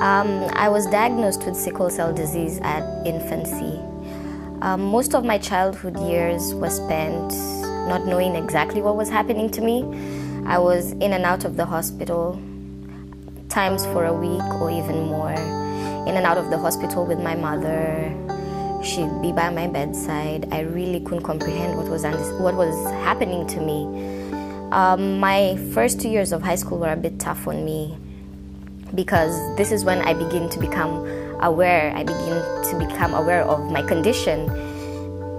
Um, I was diagnosed with sickle cell disease at infancy. Um, most of my childhood years were spent not knowing exactly what was happening to me. I was in and out of the hospital, times for a week or even more. In and out of the hospital with my mother. She'd be by my bedside. I really couldn't comprehend what was what was happening to me. Um, my first two years of high school were a bit tough on me because this is when I begin to become aware. I begin to become aware of my condition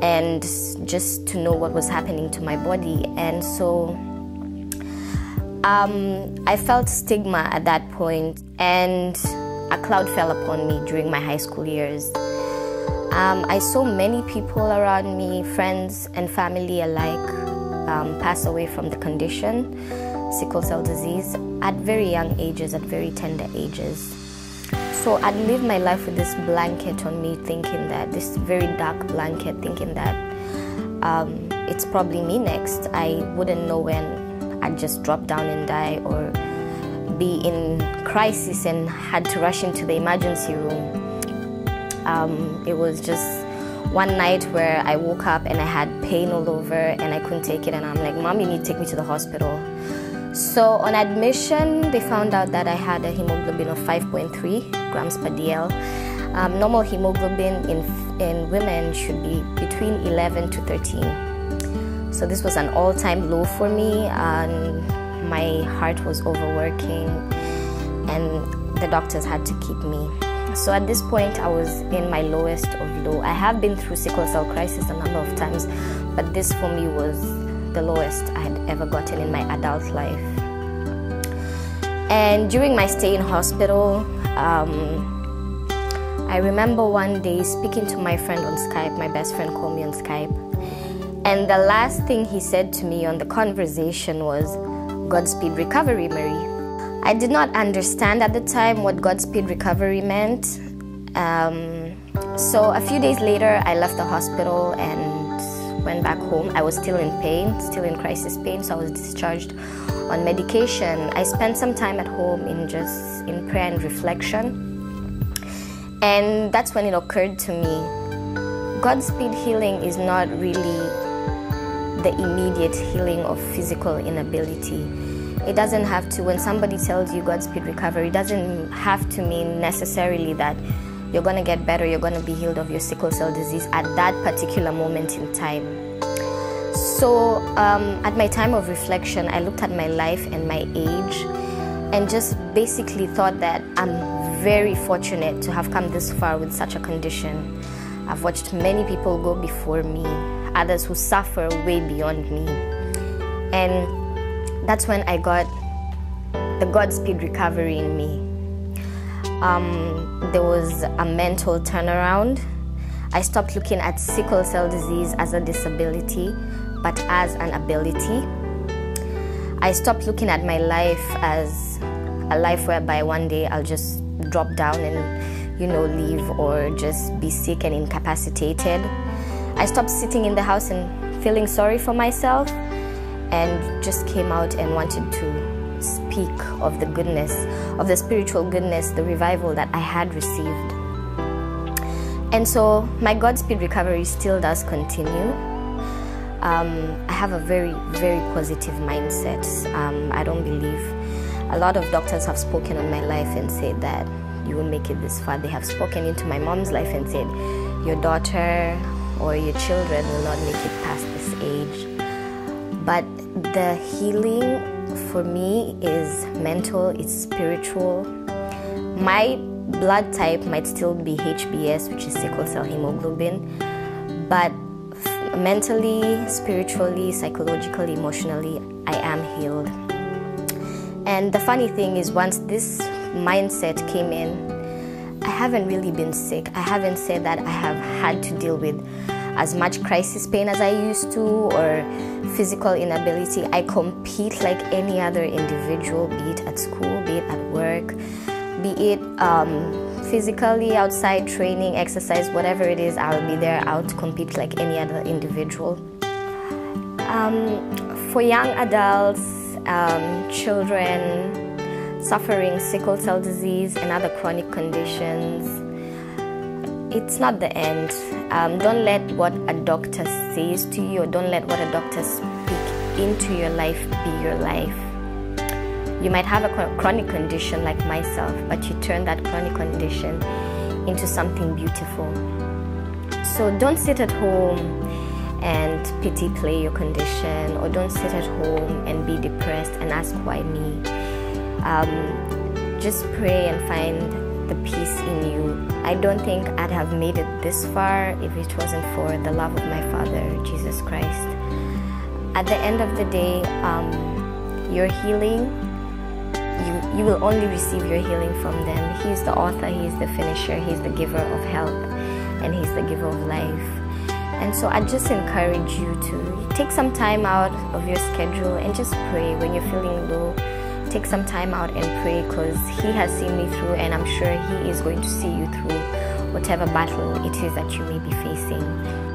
and just to know what was happening to my body. And so um, I felt stigma at that point, and a cloud fell upon me during my high school years. Um, I saw many people around me, friends and family alike, um, pass away from the condition, sickle cell disease, at very young ages, at very tender ages. So I'd live my life with this blanket on me, thinking that this very dark blanket, thinking that um, it's probably me next. I wouldn't know when I'd just drop down and die or be in crisis and had to rush into the emergency room. Um, it was just one night where I woke up and I had pain all over and I couldn't take it, and I'm like, Mom, you need to take me to the hospital. So on admission, they found out that I had a hemoglobin of 5.3 grams per DL. Um, normal hemoglobin in, in women should be between 11 to 13. So this was an all-time low for me, and my heart was overworking, and the doctors had to keep me. So at this point, I was in my lowest of low. I have been through sickle cell crisis a number of times, but this for me was the lowest I had ever gotten in my adult life. And during my stay in hospital, um, I remember one day speaking to my friend on Skype, my best friend called me on Skype, and the last thing he said to me on the conversation was, Godspeed recovery, Marie. I did not understand at the time what Godspeed recovery meant. Um, so a few days later, I left the hospital and went back home. I was still in pain, still in crisis pain, so I was discharged on medication. I spent some time at home in just in prayer and reflection. And that's when it occurred to me Godspeed healing is not really the immediate healing of physical inability. It doesn't have to, when somebody tells you Godspeed recovery, it doesn't have to mean necessarily that you're going to get better, you're going to be healed of your sickle cell disease at that particular moment in time. So, um, at my time of reflection, I looked at my life and my age and just basically thought that I'm very fortunate to have come this far with such a condition. I've watched many people go before me, others who suffer way beyond me. And that's when I got the Godspeed recovery in me. Um, there was a mental turnaround. I stopped looking at sickle cell disease as a disability, but as an ability. I stopped looking at my life as a life whereby one day I'll just drop down and, you know, leave or just be sick and incapacitated. I stopped sitting in the house and feeling sorry for myself and just came out and wanted to speak of the goodness, of the spiritual goodness, the revival that I had received. And so my Godspeed recovery still does continue. Um, I have a very, very positive mindset. Um, I don't believe a lot of doctors have spoken on my life and said that you will make it this far. They have spoken into my mom's life and said, Your daughter or your children will not make it past this age. But the healing for me is mental, it's spiritual. My blood type might still be HBS, which is sickle cell hemoglobin, but mentally, spiritually, psychologically, emotionally, I am healed. And the funny thing is, once this mindset came in, I haven't really been sick. I haven't said that I have had to deal with as much crisis pain as I used to or physical inability. I compete like any other individual, be it at school, be it at work, be it um, physically outside training, exercise, whatever it is, I'll be there to compete like any other individual. Um, for young adults, um, children, suffering sickle cell disease and other chronic conditions, it's not the end. Um, don't let what a doctor says to you, or don't let what a doctor speak into your life be your life. You might have a chronic condition like myself, but you turn that chronic condition into something beautiful. So don't sit at home and pity play your condition, or don't sit at home and be depressed and ask why me. Um, just pray and find the peace in you. I don't think I'd have made it this far if it wasn't for the love of my Father, Jesus Christ. At the end of the day, um, your healing, you, you will only receive your healing from them. He's the author, He's the finisher, He's the giver of help, and He's the giver of life. And so I just encourage you to take some time out of your schedule and just pray when you're feeling low take some time out and pray because He has seen me through, and I'm sure He is going to see you through whatever battle it is that you may be facing.